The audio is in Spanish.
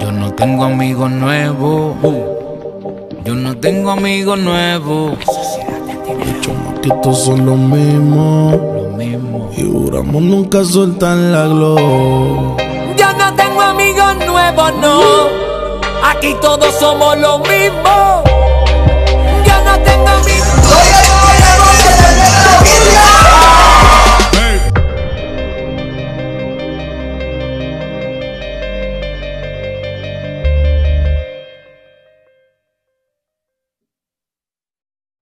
Yo no tengo amigos nuevos. Yo no tengo amigos nuevos. Los chamaquitos son los mismos. Lo mismo. Y juramos nunca soltar la glow. Yo no tengo amigos nuevos, no. Aquí todos somos los mismos.